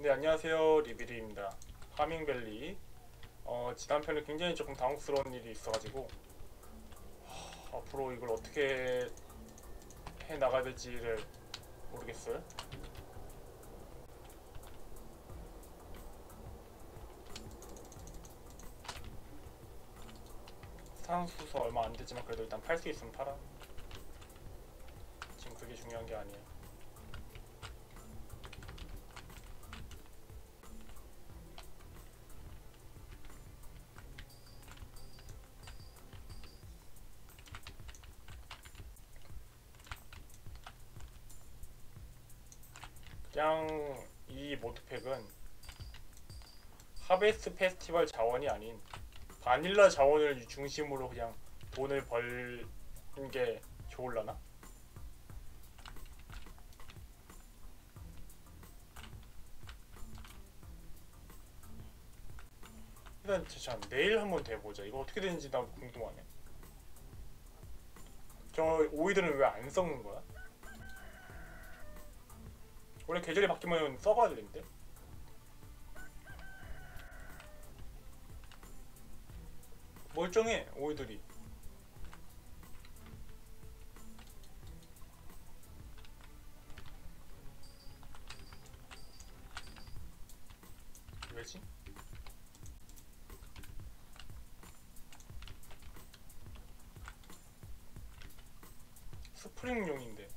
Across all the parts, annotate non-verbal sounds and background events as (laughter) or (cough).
네 안녕하세요. 리비리입니다. 파밍밸리. 어, 지난 편에 굉장히 조금 당혹스러운 일이 있어가지고 하, 앞으로 이걸 어떻게 해 나가야 될지를 모르겠어요. 산수서 얼마 안 되지만 그래도 일단 팔 수 있으면 팔아. 지금 그게 중요한 게 아니에요 그냥 이 모드팩은 하베스트 페스티벌 자원이 아닌 바닐라 자원을 중심으로 그냥 돈을 벌는 게 좋을라나? 일단 참 내일 한번 돼보자. 이거 어떻게 되는지 나도 궁금하네. 저 오이들은 왜 안 썩는 거야? 원래 계절이 바뀌면 썩어야 되는데? 멀쩡해 오이들이 왜지? 스프링용인데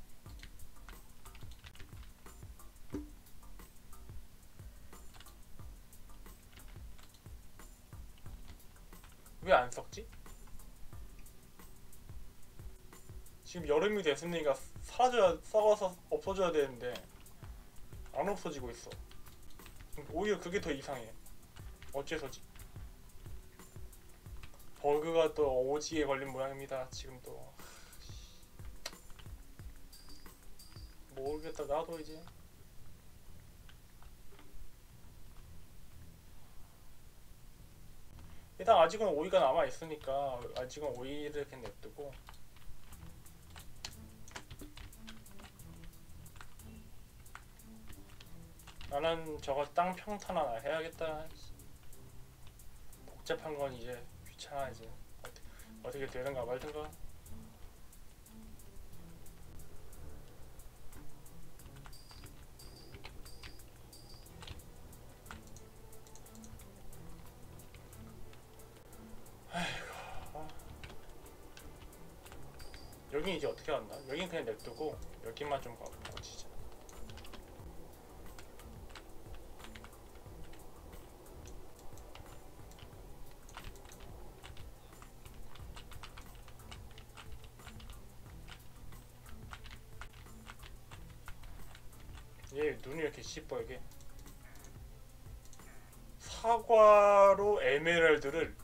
안 썩지? 지금 여름이 됐으니까 사라져야 썩어서 없어져야 되는데 안 없어지고 있어. 오히려 그게 더 이상해. 어째서지? 버그가 또 오지게 걸린 모양입니다. 지금 또 모르겠다. 나도 이제 일단 아직은 오이가 남아 있으니까 아직은 오이를 그냥 냅두고 나는 저거 땅 평탄 하나 해야겠다. 복잡한 건 이제 귀찮아 이제 어떻게, 되는가 말든가. 여긴 이제 어떻게 간다? 여긴 그냥 냅두고 여기만 좀 진짜. 얘 눈이 이렇게 시뻘게 사과로 에메랄드를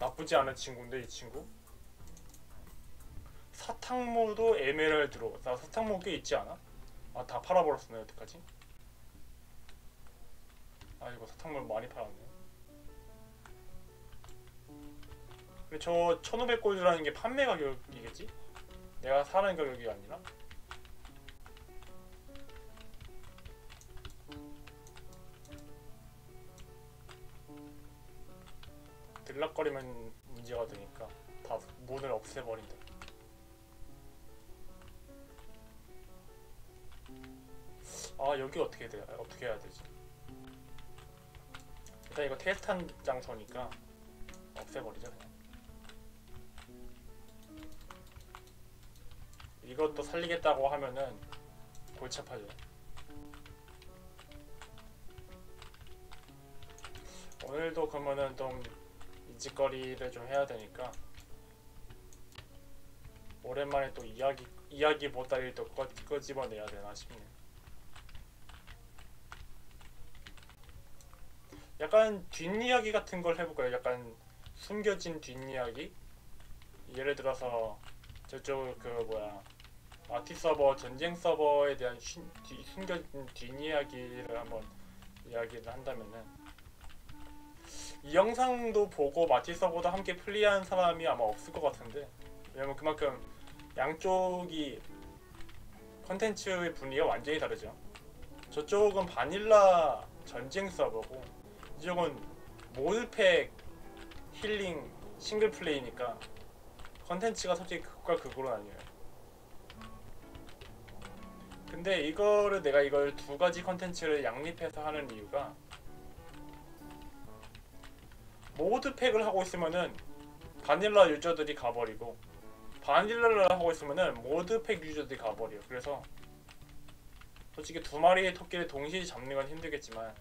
나쁘지 않은 친구인데 이 친구 사탕모도 에메랄드로 나 사탕모 꽤 있지 않아? 아 다 팔아버렸네 여태까지 아 이거 사탕모 많이 팔았네 근데 저 1500골드라는 게 판매 가격이겠지? 내가 사는 가격이 아니라? 들락거리면 문제가 되니까 다 문을 없애버린다. 아 여기 어떻게 돼? 어떻게 해야 되지? 일단 이거 테스트한 장소니까 없애버리자 그냥. 이것도 살리겠다고 하면은 골치 아파져. 오늘도 그러면은 좀 이직거리를 좀 해야 되니까 오랜만에 또 이야기 이야기 보따리를 또 꺼, 끄집어내야 되나 싶네. 약간 뒷이야기 같은 걸 해볼까요? 약간 숨겨진 뒷이야기? 예를 들어서 저쪽 그 뭐야 아티 서버 전쟁 서버에 대한 쉰, 뒤, 숨겨진 뒷이야기를 한번 이야기를 한다면은 이 영상도 보고 마티 서버도 함께 플레이한 사람이 아마 없을 것 같은데 왜냐면 그만큼 양쪽이 컨텐츠의 분위기가 완전히 다르죠 저쪽은 바닐라 전쟁 서버고 이쪽은 모드팩 힐링 싱글 플레이니까 컨텐츠가 솔직히 극과 극으로 나뉘어요. 근데 이거를 내가 이걸 두 가지 컨텐츠를 양립해서 하는 이유가 모드팩을 하고 있으면은 바닐라 유저들이 가버리고 바닐라를 하고 있으면은 모드팩 유저들이 가버려요. 그래서 솔직히 두 마리의 토끼를 동시에 잡는 건 힘들겠지만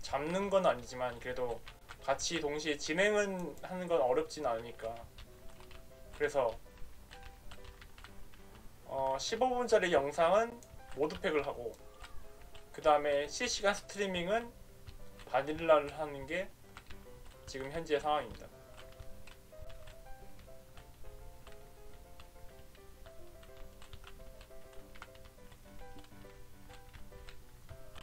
잡는 건 아니지만 그래도 같이 동시에 진행은 하는 건 어렵진 않으니까 그래서 어 15분짜리 영상은 모드팩을 하고 그 다음에 실시간 스트리밍은 바닐라를 하는 게 지금 현재 상황입니다.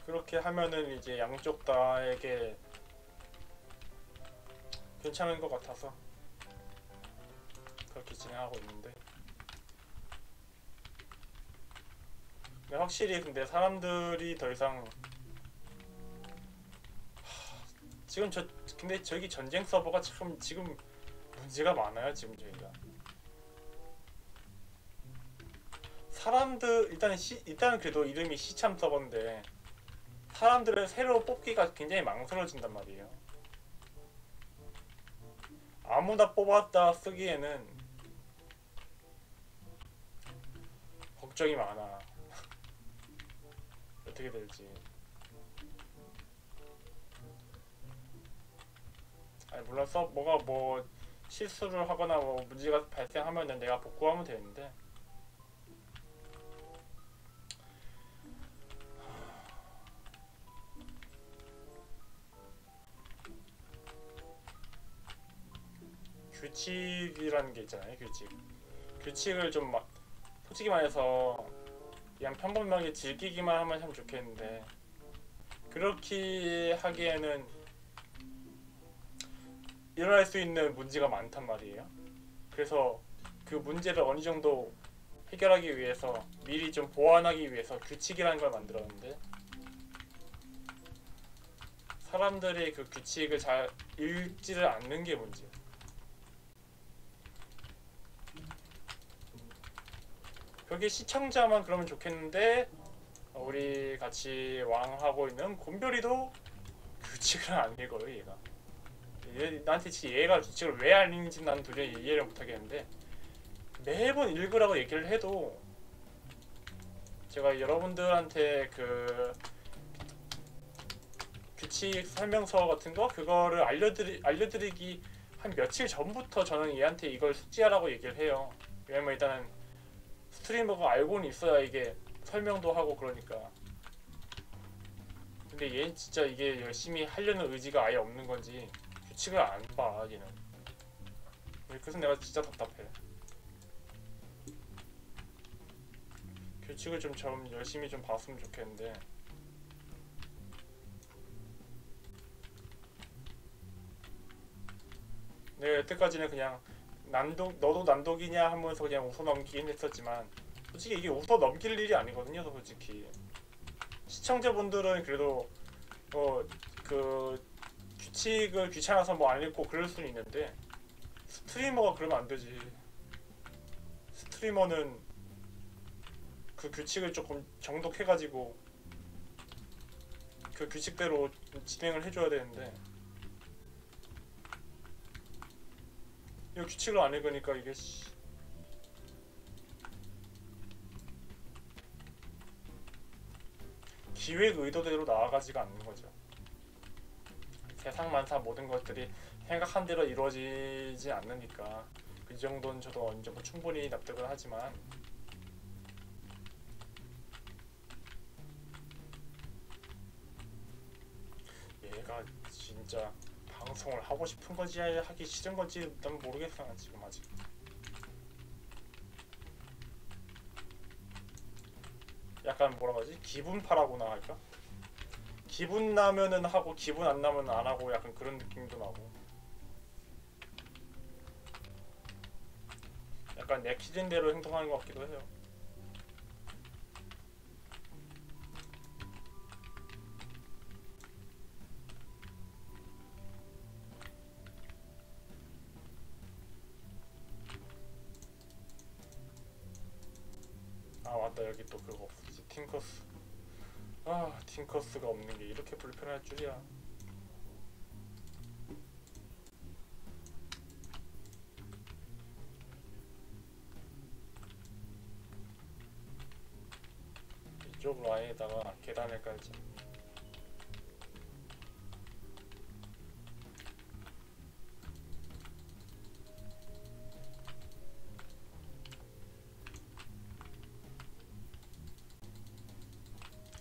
그렇게 하면은 이제 양쪽 다에게 괜찮은 것 같아서 그렇게 진행하고 있는데. 근데 확실히 근데 사람들이 더 이상 하, 지금 저 근데 저기 전쟁 서버가 참 지금 문제가 많아요 지금 저희가. 사람들 일단 시, 일단 그래도 이름이 시참 서버인데 사람들을 새로 뽑기가 굉장히 망설여진단 말이에요. 아무나 뽑았다 쓰기에는 걱정이 많아. (laughs) 어떻게 될지. 아니 물론 서 뭐가 뭐 실수를 하거나 뭐 문제가 발생하면은 내가 복구하면 되는데 규칙이라는 게 있잖아요 규칙. 규칙을 좀 막 솔직히 말해서 그냥 평범하게 즐기기만 하면 참 좋겠는데 그렇게 하기에는 일어날 수 있는 문제가 많단 말이에요. 그래서 그 문제를 어느 정도 해결하기 위해서 미리 좀 보완하기 위해서 규칙이라는 걸 만들었는데 사람들이 그 규칙을 잘 읽지를 않는 게 문제예요 그게 시청자만 그러면 좋겠는데 어, 우리 같이 왕 하고 있는 곰별이도 규칙을 안 읽어요 얘가 얘, 나한테 진짜 얘가 규칙을 왜 안 읽는지 난 도저히 이해를 못하겠는데 매번 읽으라고 얘기를 해도 제가 여러분들한테 그 규칙 설명서 같은 거 그거를 알려드리 알려드리기 한 며칠 전부터 저는 얘한테 이걸 숙지하라고 얘기를 해요. 왜냐면 일단은 스트리머가 알고는 있어야 이게 설명도 하고 그러니까. 근데 얘는 진짜 이게 열심히 하려는 의지가 아예 없는 건지 규칙을 안 봐, 얘는. 그래서 내가 진짜 답답해. 규칙을 좀, 좀 열심히 좀 봤으면 좋겠는데. 네, 여태까지는 그냥 난독 너도 난독이냐 하면서 그냥 웃어 넘기긴 했었지만 솔직히 이게 웃어 넘길 일이 아니거든요 솔직히. 시청자분들은 그래도 어그 규칙을 귀찮아서 뭐 안 읽고 그럴 수는 있는데 스트리머가 그러면 안 되지. 스트리머는 그 규칙을 조금 정독해가지고 그 규칙대로 진행을 해줘야 되는데 이거 규칙을 안 읽으니까 이게 씨. 기획 의도대로 나아가지가 않는 거죠. 세상 만사 모든 것들이 생각한 대로 이루어지지 않으니까 그 정도는 저도 어느 정도 충분히 납득을 하지만 얘가 진짜 방송을 하고 싶은 건지 하기 싫은 건지 난 모르겠어 난 지금 아직. 약간 뭐라 그러지? 기분파라고나 할까? 기분 나면은 하고 기분 안 나면 안 하고 약간 그런 느낌도 나고. 약간 내키는 대로 행동하는 것 같기도 해요 팅커스가 없는 게 이렇게 불편할 줄이야. 이쪽 라인에다가 계단을 깔자.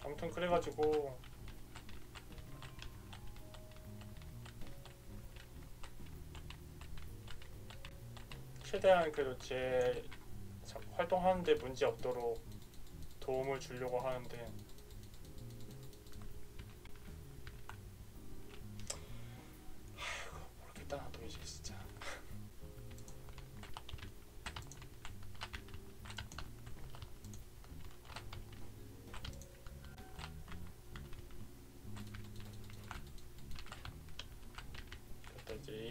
아무튼 그래가지고 최대한 그래도 제 자- 활동하는데 문제 없도록 도움을 주려고 하는데.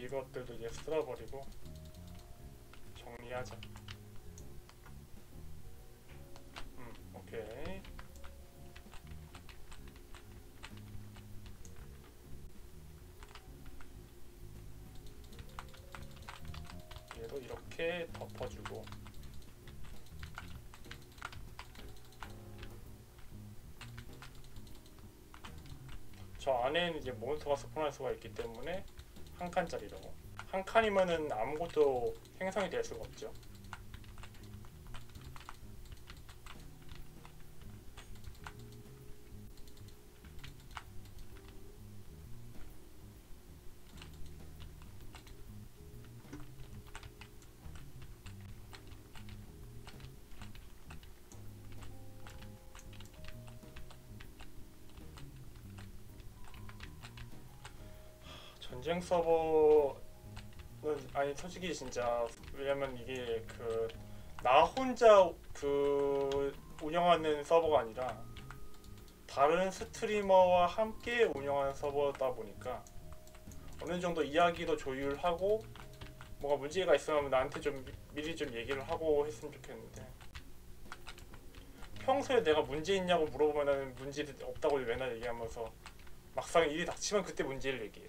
이것들도 이제 쓸어버리고 정리하자. 음, 오케이. 얘도 이렇게 덮어주고. 저 안에는 이제 몬스터가 스폰할 수가 있기 때문에 한 칸짜리라고. 한 칸이면은 아무것도 생성이 될 수가 없죠. 전쟁 서버는 아니 솔직히 진짜 왜냐면 이게 그 나 혼자 그 운영하는 서버가 아니라 다른 스트리머와 함께 운영하는 서버다 보니까 어느 정도 이야기도 조율하고 뭐가 문제가 있으면 나한테 좀 미- 미리 좀 얘기를 하고 했으면 좋겠는데 평소에 내가 문제 있냐고 물어보면은 문제 없다고 맨날 얘기하면서 막상 일이 닥치면 그때 문제를 얘기해.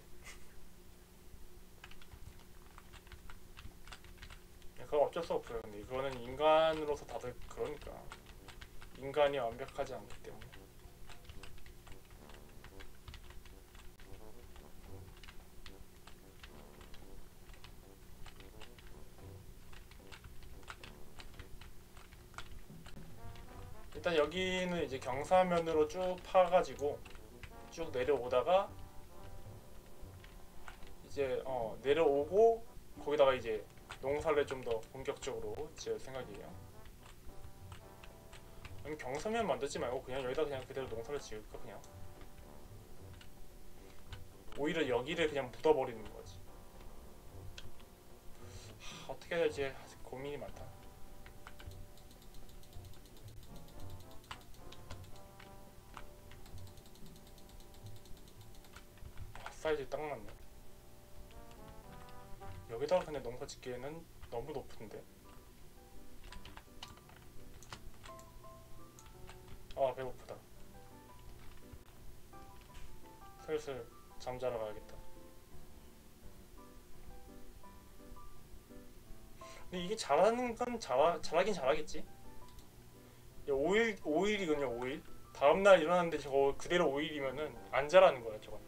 그거 어쩔 수 없어요. 근데 이거는 인간으로서 다들 그러니까 인간이 완벽하지 않기 때문에. 일단 여기는 이제 경사면으로 쭉 파가지고 쭉 내려오다가 이제 어 내려오고 거기다가 이제 농사를 좀 더 본격적으로 지을 생각이에요. 아니 경사면 만들지 말고 그냥 여기다 그냥 그대로 농사를 지을까 그냥. 오히려 여기를 그냥 묻어버리는 거지. 하, 어떻게 해야 될지 아직 고민이 많다. 아, 사이즈 딱 맞네. 여기다가 그냥 농사 짓기에는 너무 높은데. 아 배고프다. 슬슬 잠자러 가야겠다. 근데 이게 잘하는 건 잘하, 잘하긴 잘하겠지. 5일 5일이거든요 5일. 다음 날 일어났는데 저거 그대로 5일이면은 안 잘하는 거야 저거.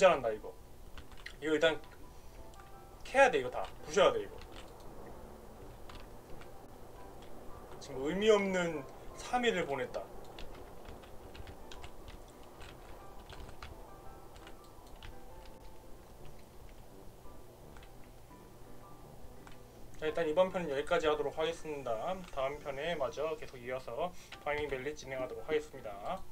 잘한다 이거. 이거 일단 캐야 돼 이거 다. 부셔야 돼 이거. 지금 의미 없는 3일을 보냈다. 자, 일단 이번 편은 여기까지 하도록 하겠습니다. 다음 편에 마저 계속 이어서 파이밍 밸리 진행하도록 하겠습니다.